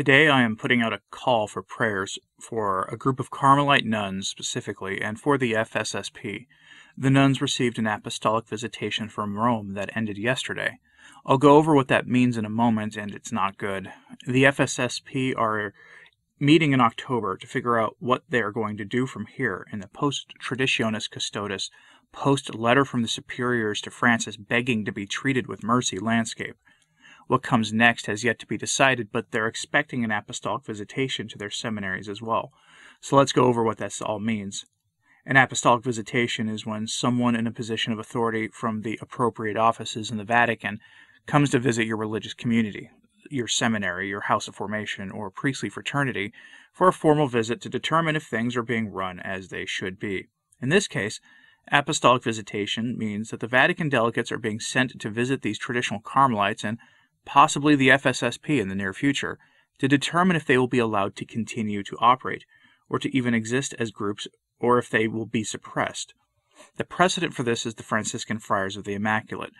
Today I am putting out a call for prayers for a group of Carmelite nuns specifically and for the FSSP. The nuns received an apostolic visitation from Rome that ended yesterday. I'll go over what that means in a moment, and it's not good. The FSSP are meeting in October to figure out what they are going to do from here in the post Traditionis Custodes post letter from the superiors to Francis begging to be treated with mercy landscape. What comes next has yet to be decided, but they're expecting an apostolic visitation to their seminaries as well. So let's go over what this all means. An apostolic visitation is when someone in a position of authority from the appropriate offices in the Vatican comes to visit your religious community, your seminary, your house of formation, or priestly fraternity for a formal visit to determine if things are being run as they should be. In this case, apostolic visitation means that the Vatican delegates are being sent to visit these traditional Carmelites and possibly the FSSP in the near future, to determine if they will be allowed to continue to operate, or to even exist as groups, or if they will be suppressed. The precedent for this is the Franciscan Friars of the Immaculate,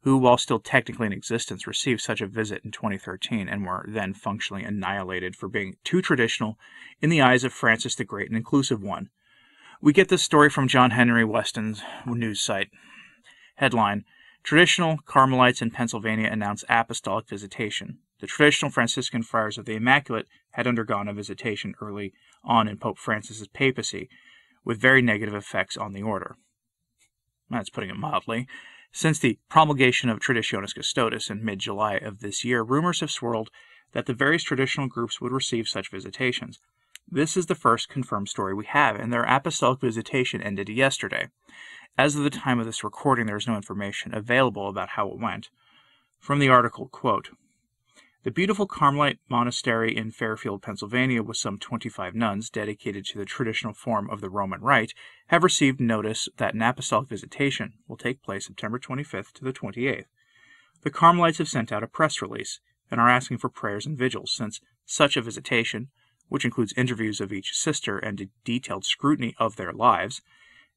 who, while still technically in existence, received such a visit in 2013 and were then functionally annihilated for being too traditional in the eyes of Francis the Great and Inclusive One. We get this story from John Henry Weston's news site. Headline Traditional Carmelites in Pennsylvania announce apostolic visitation. The traditional Franciscan friars of the Immaculate had undergone a visitation early on in Pope Francis's papacy, with very negative effects on the order. That's putting it mildly. Since the promulgation of Traditionis Custodes in mid July of this year, rumors have swirled that the various traditional groups would receive such visitations. This is the first confirmed story we have, and their apostolic visitation ended yesterday. As of the time of this recording, there is no information available about how it went. From the article, quote, the beautiful Carmelite monastery in Fairfield, Pennsylvania, with some 25 nuns dedicated to the traditional form of the Roman Rite, have received notice that an apostolic visitation will take place September 25th to the 28th. The Carmelites have sent out a press release and are asking for prayers and vigils, since such a visitation, which includes interviews of each sister and a detailed scrutiny of their lives,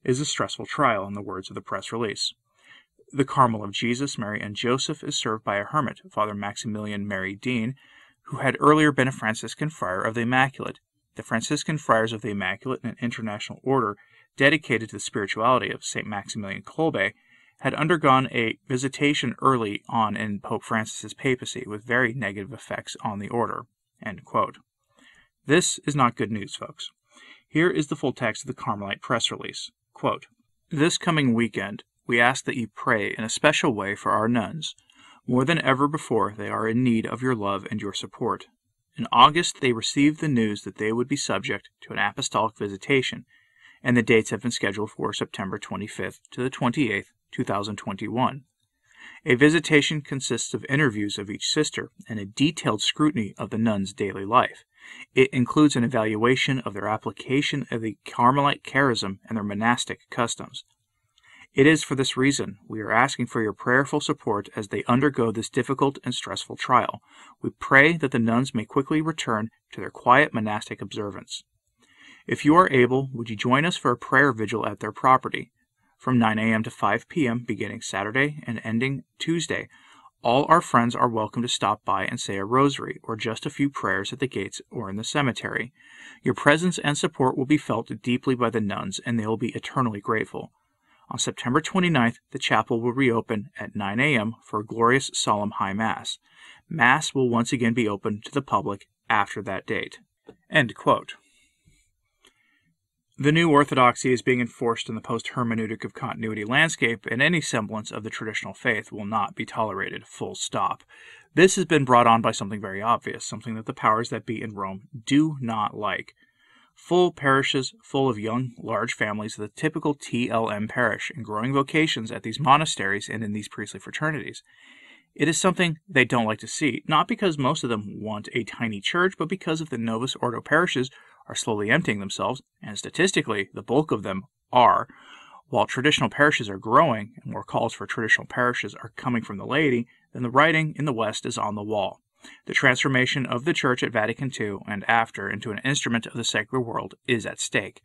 is a stressful trial, in the words of the press release. The Carmel of Jesus, Mary, and Joseph is served by a hermit, Father Maximilian Mary Dean, who had earlier been a Franciscan friar of the Immaculate. The Franciscan Friars of the Immaculate, an international order dedicated to the spirituality of St. Maximilian Kolbe, had undergone a visitation early on in Pope Francis's papacy with very negative effects on the order. This is not good news, folks. Here is the full text of the Carmelite press release. Quote, this coming weekend, we ask that you pray in a special way for our nuns. More than ever before, they are in need of your love and your support. In August, they received the news that they would be subject to an apostolic visitation, and the dates have been scheduled for September 25th to the 28th, 2021. A visitation consists of interviews of each sister and a detailed scrutiny of the nun's daily life. It includes an evaluation of their application of the Carmelite charism and their monastic customs. It is for this reason we are asking for your prayerful support as they undergo this difficult and stressful trial. We pray that the nuns may quickly return to their quiet monastic observance. If you are able, would you join us for a prayer vigil at their property from 9 a.m. to 5 p.m. beginning Saturday and ending Tuesday all our friends are welcome to stop by and say a rosary or just a few prayers at the gates or in the cemetery. Your presence and support will be felt deeply by the nuns, and they will be eternally grateful. On September 29th, the chapel will reopen at 9 a.m. for a glorious solemn high mass. Mass will once again be open to the public after that date. The new orthodoxy is being enforced in the post hermeneutic of continuity landscape, and any semblance of the traditional faith will not be tolerated, full stop. This has been brought on by something very obvious, something that the powers that be in Rome do not like. Full parishes full of young, large families the typical TLM parish, and growing vocations at these monasteries and in these priestly fraternities. It is something they don't like to see, not because most of them want a tiny church, but because of the Novus Ordo parishes are slowly emptying themselves, and statistically, the bulk of them are. While traditional parishes are growing and more calls for traditional parishes are coming from the laity, then the writing in the West is on the wall. The transformation of the Church at Vatican II and after into an instrument of the secular world is at stake.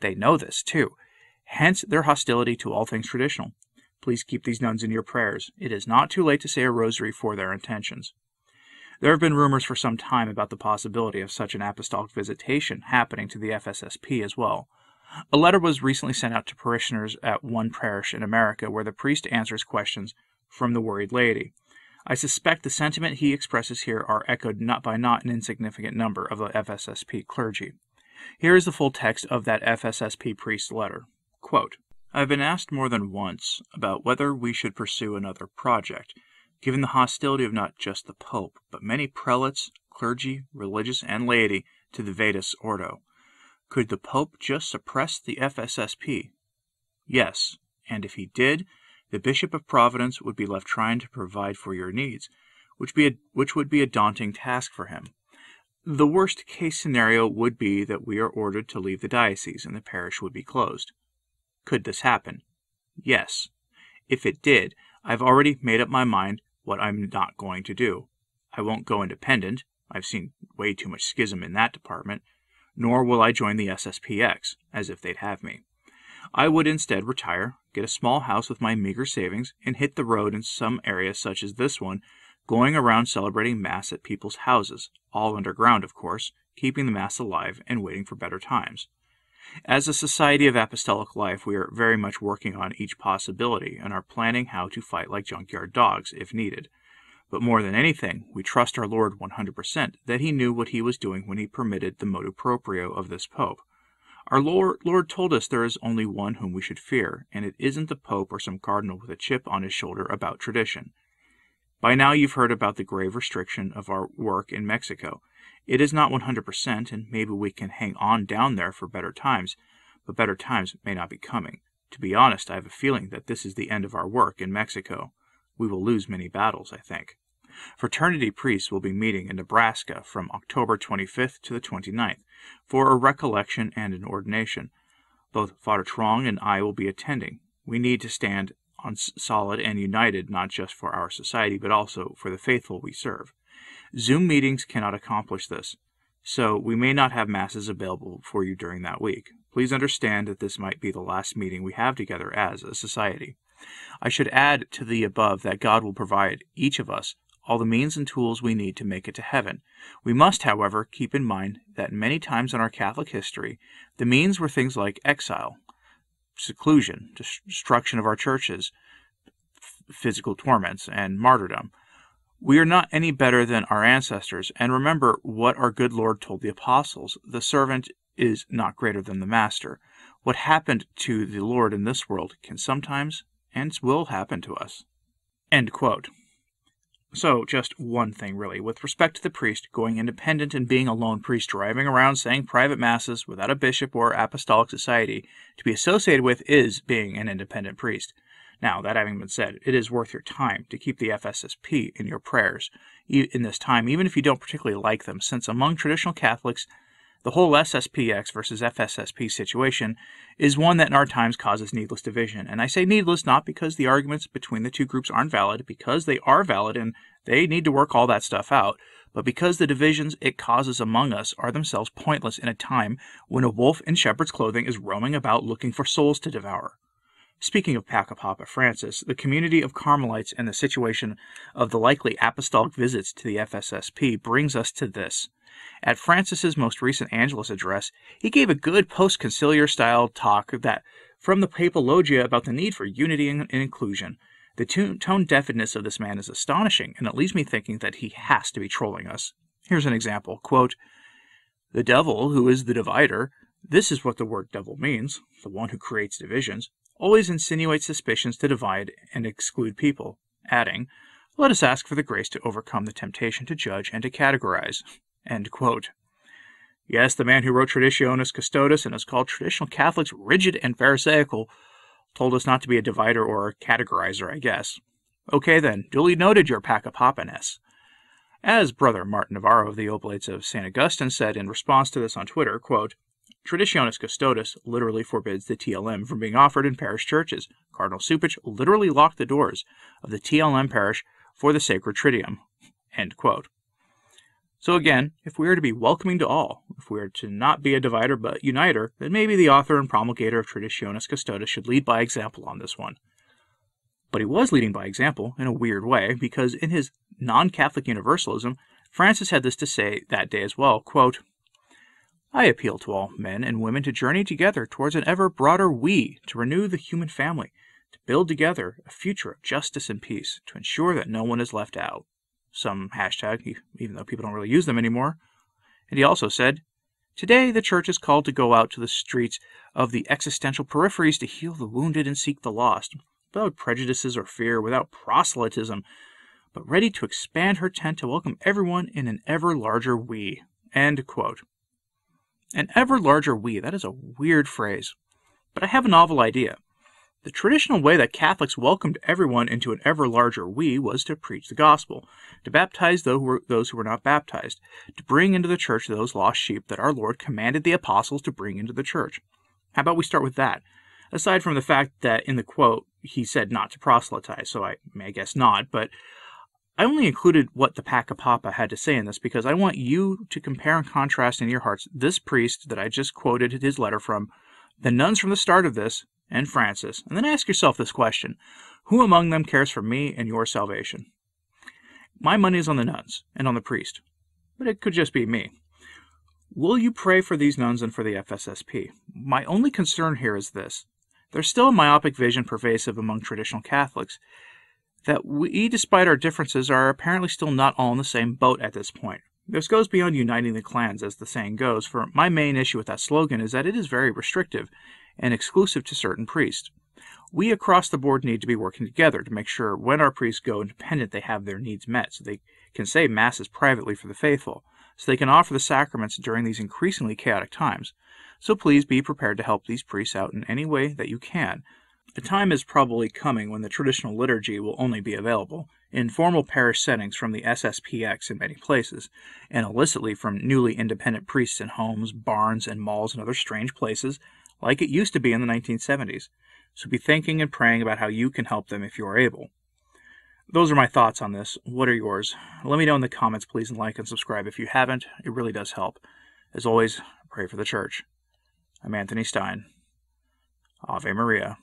They know this, too. Hence their hostility to all things traditional. Please keep these nuns in your prayers. It is not too late to say a rosary for their intentions. There have been rumors for some time about the possibility of such an apostolic visitation happening to the FSSP as well. A letter was recently sent out to parishioners at one parish in America where the priest answers questions from the worried laity. I suspect the sentiment he expresses here are echoed not by not an insignificant number of the FSSP clergy. Here is the full text of that FSSP priest's letter. Quote, I have been asked more than once about whether we should pursue another project, given the hostility of not just the Pope, but many prelates, clergy, religious, and laity to the Vetus Ordo. Could the Pope just suppress the FSSP? Yes, and if he did, the Bishop of Providence would be left trying to provide for your needs, which, be a, which would be a daunting task for him. The worst case scenario would be that we are ordered to leave the diocese and the parish would be closed. Could this happen? Yes. If it did, I've already made up my mind what I'm not going to do. I won't go independent. I've seen way too much schism in that department. Nor will I join the SSPX, as if they'd have me. I would instead retire, get a small house with my meager savings, and hit the road in some area such as this one, going around celebrating Mass at people's houses, all underground, of course, keeping the Mass alive and waiting for better times. As a Society of Apostolic Life, we are very much working on each possibility and are planning how to fight like junkyard dogs, if needed. But more than anything, we trust our Lord 100% that He knew what He was doing when He permitted the motu proprio of this Pope. Our Lord, Lord told us there is only one whom we should fear, and it isn't the Pope or some cardinal with a chip on his shoulder about tradition. By now you've heard about the grave restriction of our work in Mexico. It is not 100%, and maybe we can hang on down there for better times, but better times may not be coming. To be honest, I have a feeling that this is the end of our work in Mexico. We will lose many battles, I think. Fraternity priests will be meeting in Nebraska from October 25th to the 29th for a recollection and an ordination. Both Father Truong and I will be attending. We need to stand on solid and united not just for our society but also for the faithful we serve. Zoom meetings cannot accomplish this, so we may not have masses available for you during that week. Please understand that this might be the last meeting we have together as a society. I should add to the above that God will provide each of us all the means and tools we need to make it to heaven. We must, however, keep in mind that many times in our Catholic history, the means were things like exile, seclusion, destruction of our churches, physical torments, and martyrdom. We are not any better than our ancestors, and remember what our good Lord told the apostles the servant is not greater than the master. What happened to the Lord in this world can sometimes and will happen to us. End quote. So, just one thing really. With respect to the priest going independent and being a lone priest driving around saying private masses without a bishop or apostolic society, to be associated with is being an independent priest. Now, that having been said, it is worth your time to keep the FSSP in your prayers in this time, even if you don't particularly like them, since among traditional Catholics, the whole SSPX versus FSSP situation is one that in our times causes needless division. And I say needless not because the arguments between the two groups aren't valid, because they are valid and they need to work all that stuff out, but because the divisions it causes among us are themselves pointless in a time when a wolf in shepherd's clothing is roaming about looking for souls to devour. Speaking of Pacapapa Francis, the community of Carmelites and the situation of the likely apostolic visits to the FSSP brings us to this. At Francis's most recent Angelus address, he gave a good post-conciliar style talk that from the papal loggia about the need for unity and inclusion. The tone deafness of this man is astonishing, and it leaves me thinking that he has to be trolling us. Here's an example. Quote, the devil, who is the divider, this is what the word devil means, the one who creates divisions, always insinuate suspicions to divide and exclude people, adding, Let us ask for the grace to overcome the temptation to judge and to categorize. Yes, the man who wrote Traditionis Custodes and has called traditional Catholics rigid and pharisaical told us not to be a divider or a categorizer, I guess. Okay then, duly noted your pacapapaness. As Brother Martin Navarro of the Oblates of St. Augustine said in response to this on Twitter, quote, Traditionis Custodes literally forbids the TLM from being offered in parish churches. Cardinal Cupich literally locked the doors of the TLM parish for the sacred Triduum. End quote. So again, if we are to be welcoming to all, if we are to not be a divider but uniter, then maybe the author and promulgator of Traditionis Custodes should lead by example on this one. But he was leading by example in a weird way, because in his non Catholic universalism, Francis had this to say that day as well, quote, I appeal to all men and women to journey together towards an ever broader we, to renew the human family, to build together a future of justice and peace, to ensure that no one is left out. Some hashtag, even though people don't really use them anymore. And he also said, Today, the church is called to go out to the streets of the existential peripheries to heal the wounded and seek the lost, without prejudices or fear, without proselytism, but ready to expand her tent to welcome everyone in an ever larger we. End quote. An ever larger we, that is a weird phrase. But I have a novel idea. The traditional way that Catholics welcomed everyone into an ever larger we was to preach the gospel, to baptize those who, were, not baptized, to bring into the church those lost sheep that our Lord commanded the apostles to bring into the church. How about we start with that? Aside from the fact that in the quote he said not to proselytize, so I may guess not, but I only included what the Papa had to say in this because I want you to compare and contrast in your hearts this priest that I just quoted his letter from, the nuns from the start of this, and Francis, and then ask yourself this question Who among them cares for me and your salvation? My money is on the nuns and on the priest, but it could just be me. Will you pray for these nuns and for the FSSP? My only concern here is this there's still a myopic vision pervasive among traditional Catholics that we, despite our differences, are apparently still not all in the same boat at this point. This goes beyond uniting the clans, as the saying goes, for my main issue with that slogan is that it is very restrictive and exclusive to certain priests. We across the board need to be working together to make sure when our priests go independent, they have their needs met so they can say masses privately for the faithful, so they can offer the sacraments during these increasingly chaotic times. So please be prepared to help these priests out in any way that you can. A time is probably coming when the traditional liturgy will only be available in formal parish settings from the SSPX in many places, and illicitly from newly independent priests in homes, barns, and malls and other strange places like it used to be in the 1970s. So be thinking and praying about how you can help them if you are able. Those are my thoughts on this. What are yours? Let me know in the comments, please, and like and subscribe if you haven't. It really does help. As always, pray for the church. I'm Anthony Stine. Ave Maria.